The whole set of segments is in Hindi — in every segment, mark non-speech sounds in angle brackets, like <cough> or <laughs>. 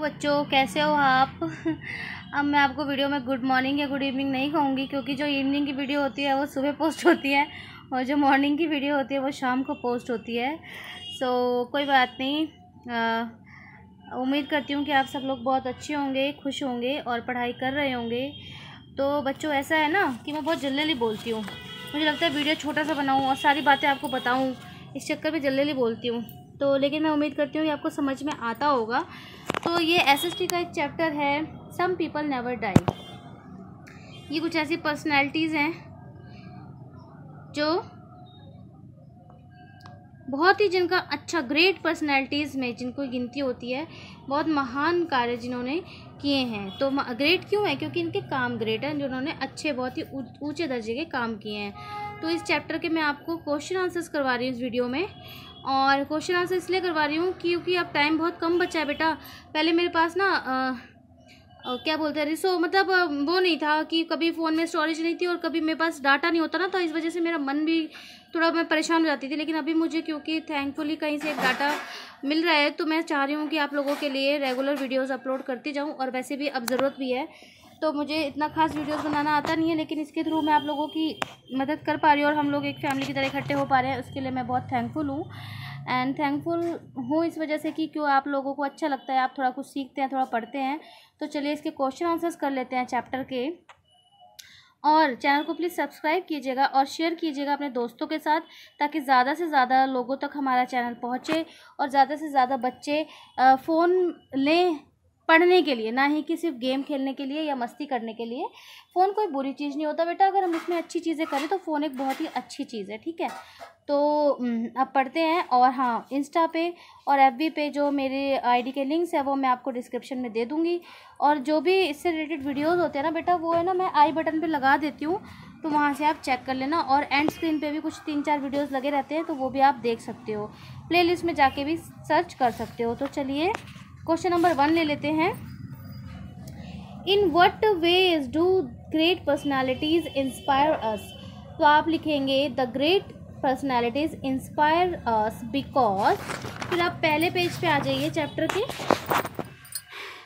बच्चों कैसे हो आप? <laughs> अब मैं आपको वीडियो में गुड मॉर्निंग या गुड इवनिंग नहीं कहूँगी क्योंकि जो इवनिंग की वीडियो होती है वो सुबह पोस्ट होती है और जो मॉर्निंग की वीडियो होती है वो शाम को पोस्ट होती है। सो so, कोई बात नहीं। उम्मीद करती हूँ कि आप सब लोग बहुत अच्छे होंगे खुश होंगे और पढ़ाई कर रहे होंगे। तो बच्चों ऐसा है ना कि मैं बहुत जल्दी बोलती हूँ। मुझे लगता है वीडियो छोटा सा बनाऊँ और सारी बातें आपको बताऊँ इस चक्कर में जल्दी बोलती हूँ। तो लेकिन मैं उम्मीद करती हूँ कि आपको समझ में आता होगा। तो ये एसएसटी का एक चैप्टर है सम पीपल नेवर डाई ये कुछ ऐसी पर्सनैलिटीज़ हैं जो बहुत ही जिनका अच्छा ग्रेट पर्सनैलिटीज़ में जिनको गिनती होती है, बहुत महान कार्य जिन्होंने किए हैं। तो ग्रेट क्यों है? क्योंकि इनके काम ग्रेट हैं, जिन्होंने अच्छे, बहुत ही ऊँचे दर्जे के काम किए हैं। तो इस चैप्टर के मैं आपको क्वेश्चन आंसर्स करवा रही हूँ इस वीडियो में। और क्वेश्चन आंसर इसलिए करवा रही हूँ क्योंकि अब टाइम बहुत कम बचा है बेटा। पहले मेरे पास ना आ, आ, क्या बोलते हैं रिसो मतलब वो नहीं था कि कभी फ़ोन में स्टोरेज नहीं थी और कभी मेरे पास डाटा नहीं होता ना तो इस वजह से मेरा मन भी थोड़ा मैं परेशान हो जाती थी। लेकिन अभी मुझे क्योंकि थैंकफुली कहीं से एक डाटा मिल रहा है तो मैं चाह रही हूँ कि आप लोगों के लिए रेगुलर वीडियोज़ अपलोड करती जाऊँ और वैसे भी अब ज़रूरत भी है। तो मुझे इतना खास वीडियोस बनाना आता नहीं है, लेकिन इसके थ्रू मैं आप लोगों की मदद कर पा रही हूँ और हम लोग एक फैमिली की तरह इकट्ठे हो पा रहे हैं। उसके लिए मैं बहुत थैंकफुल हूँ। एंड थैंकफुल हूँ इस वजह से कि क्यों आप लोगों को अच्छा लगता है, आप थोड़ा कुछ सीखते हैं, थोड़ा पढ़ते हैं। तो चलिए इसके क्वेश्चन आंसर्स कर लेते हैं चैप्टर के। और चैनल को प्लीज़ सब्सक्राइब कीजिएगा और शेयर कीजिएगा अपने दोस्तों के साथ, ताकि ज़्यादा से ज़्यादा लोगों तक हमारा चैनल पहुँचे और ज़्यादा से ज़्यादा बच्चे फ़ोन लें पढ़ने के लिए, ना ही कि सिर्फ़ गेम खेलने के लिए या मस्ती करने के लिए। फ़ोन कोई बुरी चीज़ नहीं होता बेटा, अगर हम इसमें अच्छी चीज़ें करें तो फ़ोन एक बहुत ही अच्छी चीज़ है, ठीक है? तो अब पढ़ते हैं और हाँ इंस्टा पे और एफबी पे जो मेरे आईडी के लिंक्स है वो मैं आपको डिस्क्रिप्शन में दे दूँगी। और जो भी इससे रिलेटेड वीडियोज़ होते हैं ना बेटा, वो है ना मैं आई बटन पर लगा देती हूँ तो वहाँ से आप चेक कर लेना। और एंड स्क्रीन पे भी कुछ तीन चार वीडियोस लगे रहते हैं तो वो भी आप देख सकते हो। प्लेलिस्ट में जाके भी सर्च कर सकते हो। तो चलिए क्वेश्चन नंबर वन ले लेते हैं. In what ways do great personalities inspire us तो आप लिखेंगे the great personalities inspire us because फिर आप पहले पेज पे आ जाइए चैप्टर के.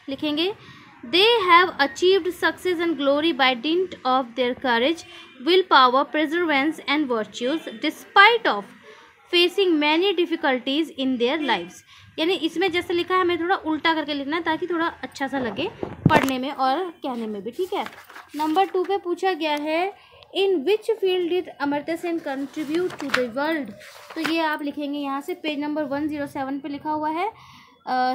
लिखेंगे they have achieved success and glory by dint of their courage will power perseverance and virtues despite of facing many difficulties in their lifes यानी इसमें जैसे लिखा है, हमें थोड़ा उल्टा करके लिखना है ताकि थोड़ा अच्छा सा लगे पढ़ने में और कहने में भी, ठीक है? नंबर टू पे पूछा गया है in which field did Amartya Sen contribute to the world तो ये आप लिखेंगे यहाँ से page number one zero seven पर लिखा हुआ है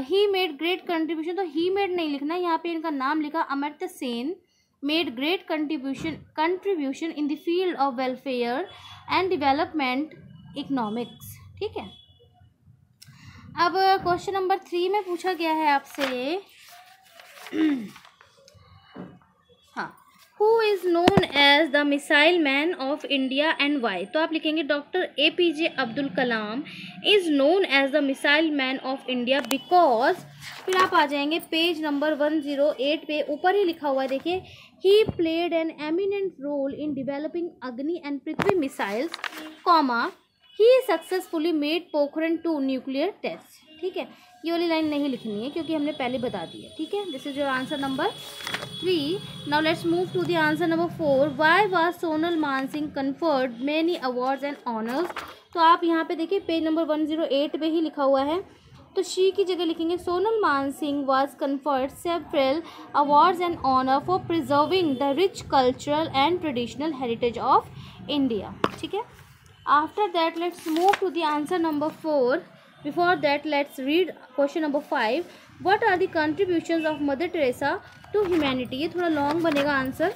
ही मेड ग्रेट कंट्रीब्यूशन तो ही मेड नहीं लिखना, यहाँ पे इनका नाम लिखा Amartya Sen made great contribution contribution in the field of welfare and development economics ठीक है? अब क्वेश्चन नंबर थ्री में पूछा गया है आपसे। <clears throat> हाँ who is known as the missile man of India and why तो आप लिखेंगे doctor A P J Abdul Kalam is known as the missile man of India because फिर आप आ जाएँगे page number one zero eight पे, ऊपर ही लिखा हुआ है, देखिए ही played an eminent role in developing Agni and Prithvi missiles comma he successfully made Pokhran two nuclear test ठीक है? ये वाली लाइन नहीं लिखनी है क्योंकि हमने पहले बता दी है। ठीक है? This is your answer number three now let's move to the answer number four why was Sonal Man Singh conferred many awards and honours तो आप यहाँ पे देखिए page number one zero eight पे ही लिखा हुआ है। तो शी की जगह लिखेंगे Sonal Man Singh was conferred several awards and honour for preserving the rich cultural and traditional heritage of India ठीक है? After that let's move to the answer number 4 before that let's read question number 5 what are the contributions of mother teresa to humanity ये थोड़ा लॉन्ग बनेगा आंसर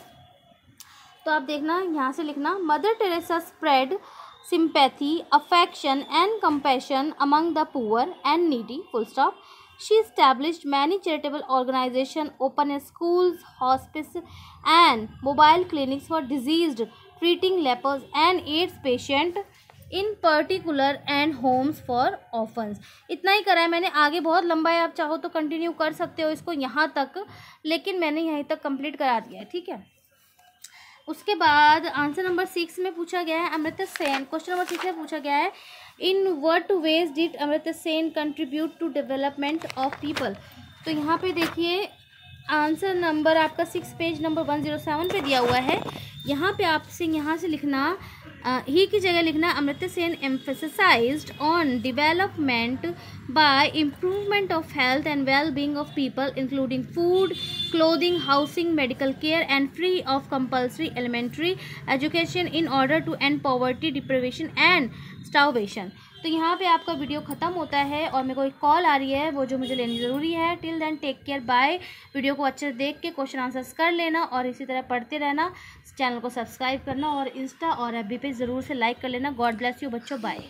तो आप देखना यहाँ से लिखना Mother Teresa spread sympathy affection and compassion among the poor and needy full stop she established many charitable organizations opened schools hospice and mobile clinics for diseased treating lepers and AIDS patient in particular and homes for orphans इतना ही करा है मैंने। आगे बहुत लंबा है, आप चाहो तो कंटिन्यू कर सकते हो इसको यहाँ तक, लेकिन मैंने यहीं तक कंप्लीट करा दिया है, ठीक है? उसके बाद आंसर नंबर सिक्स में पूछा गया है, Amrit Sen. Question number six में पूछा गया है in what ways did Amrit Sen contribute to development of people तो यहाँ पे देखिए आंसर नंबर आपका six page number one zero seven पर दिया हुआ है। यहाँ पे आपसे यहाँ से लिखना ही की जगह लिखना, Amrit Sen emphasized on development by improvement of health and well being of people including food clothing housing medical care and free of compulsory elementary education in order to end poverty deprivation and starvation तो यहाँ पे आपका वीडियो ख़त्म होता है और मेरे को एक कॉल आ रही है, वो जो मुझे लेनी ज़रूरी है। Till then take care bye video को अच्छे से देख के क्वेश्चन आंसर्स कर लेना और इसी तरह पढ़ते रहना। चैनल को सब्सक्राइब करना और इंस्टा और एफ़ पे ज़रूर से लाइक कर लेना। गॉड ब्लेस यू बच्चों बाय